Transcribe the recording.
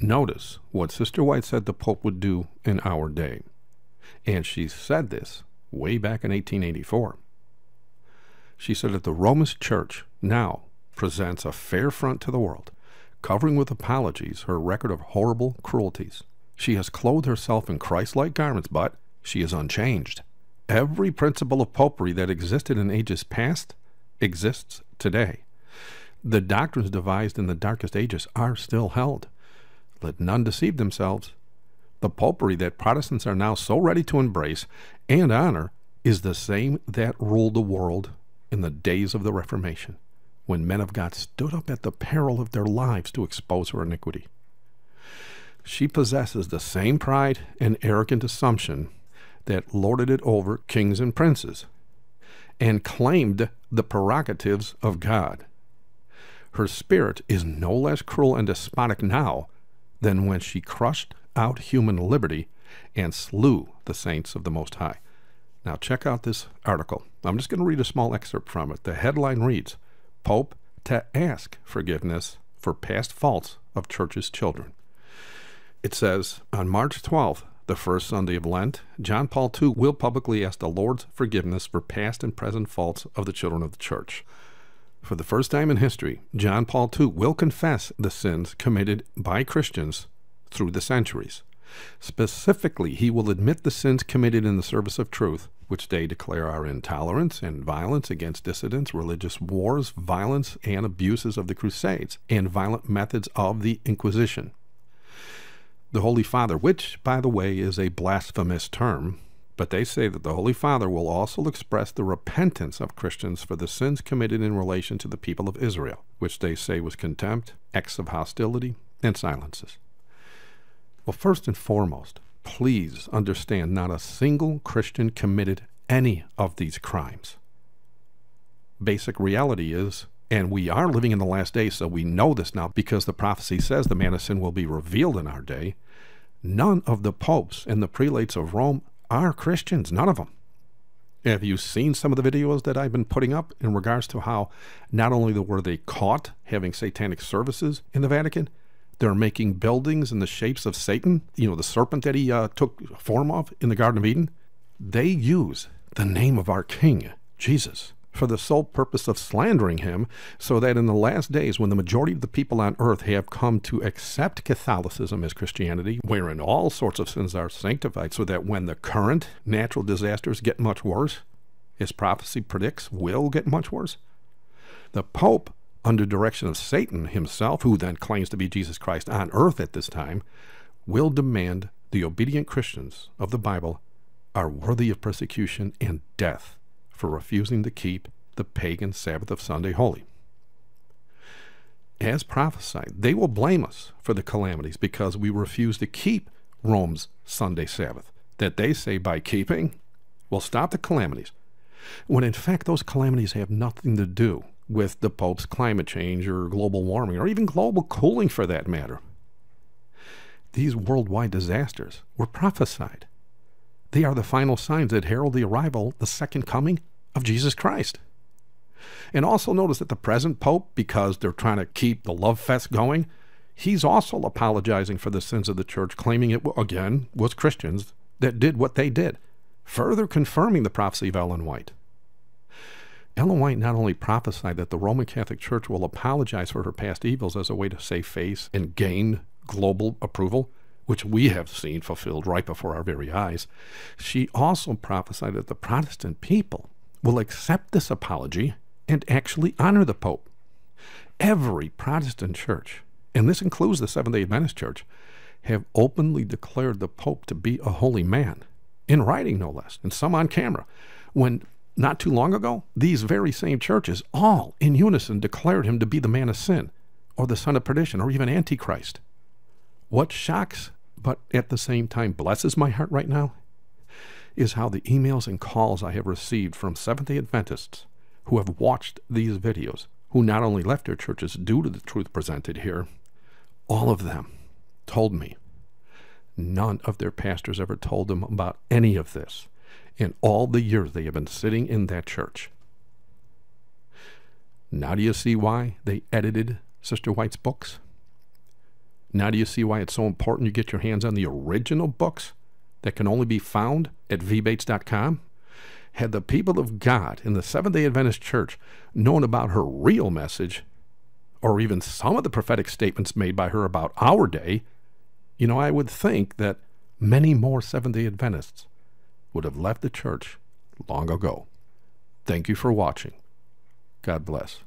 Notice what Sister White said the Pope would do in our day. And she said this way back in 1884. She said that the Roman Church now presents a fair front to the world, covering with apologies her record of horrible cruelties. She has clothed herself in Christ like garments, but she is unchanged. Every principle of popery that existed in ages past exists today. The doctrines devised in the darkest ages are still held. Let none deceive themselves. The popery that Protestants are now so ready to embrace and honor is the same that ruled the world in the days of the Reformation, when men of God stood up at the peril of their lives to expose her iniquity. She possesses the same pride and arrogant assumption that lorded it over kings and princes and claimed the prerogatives of God. Her spirit is no less cruel and despotic now than when she crushed out human liberty and slew the saints of the Most High. Now, check out this article. I'm just going to read a small excerpt from it. The headline reads Pope to ask forgiveness for past faults of Church's children. It says On March 12th, the first Sunday of Lent, John Paul II will publicly ask the Lord's forgiveness for past and present faults of the children of the Church. For the first time in history, John Paul II will confess the sins committed by Christians through the centuries. Specifically, he will admit the sins committed in the service of truth, which they declare are intolerance and violence against dissidents, religious wars, violence and abuses of the Crusades, and violent methods of the Inquisition the Holy Father, which, by the way, is a blasphemous term, but they say that the Holy Father will also express the repentance of Christians for the sins committed in relation to the people of Israel, which they say was contempt, acts of hostility, and silences. Well, first and foremost, please understand not a single Christian committed any of these crimes. Basic reality is and we are living in the last days, so we know this now because the prophecy says the man of sin will be revealed in our day. None of the popes and the prelates of Rome are Christians, none of them. Have you seen some of the videos that I've been putting up in regards to how not only were they caught having satanic services in the Vatican, they're making buildings in the shapes of Satan, you know, the serpent that he uh, took form of in the Garden of Eden? They use the name of our King, Jesus for the sole purpose of slandering him, so that in the last days, when the majority of the people on earth have come to accept Catholicism as Christianity, wherein all sorts of sins are sanctified, so that when the current natural disasters get much worse, as prophecy predicts, will get much worse, the Pope, under direction of Satan himself, who then claims to be Jesus Christ on earth at this time, will demand the obedient Christians of the Bible are worthy of persecution and death for refusing to keep the pagan Sabbath of Sunday holy. As prophesied, they will blame us for the calamities because we refuse to keep Rome's Sunday Sabbath, that they say by keeping will stop the calamities, when in fact those calamities have nothing to do with the Pope's climate change or global warming or even global cooling for that matter. These worldwide disasters were prophesied they are the final signs that herald the arrival, the second coming of Jesus Christ. And also notice that the present Pope, because they're trying to keep the love fest going, he's also apologizing for the sins of the church, claiming it, again, was Christians that did what they did, further confirming the prophecy of Ellen White. Ellen White not only prophesied that the Roman Catholic Church will apologize for her past evils as a way to save face and gain global approval, which we have seen fulfilled right before our very eyes, she also prophesied that the Protestant people will accept this apology and actually honor the Pope. Every Protestant church, and this includes the Seventh day Adventist Church, have openly declared the Pope to be a holy man, in writing no less, and some on camera, when not too long ago, these very same churches all in unison declared him to be the man of sin, or the son of perdition, or even Antichrist. What shocks but at the same time blesses my heart right now is how the emails and calls I have received from Seventh day Adventists who have watched these videos, who not only left their churches due to the truth presented here, all of them told me none of their pastors ever told them about any of this in all the years they have been sitting in that church. Now, do you see why they edited Sister White's books? Now do you see why it's so important you get your hands on the original books that can only be found at vbates.com? Had the people of God in the Seventh day Adventist Church known about her real message, or even some of the prophetic statements made by her about our day, you know, I would think that many more Seventh day Adventists would have left the church long ago. Thank you for watching. God bless.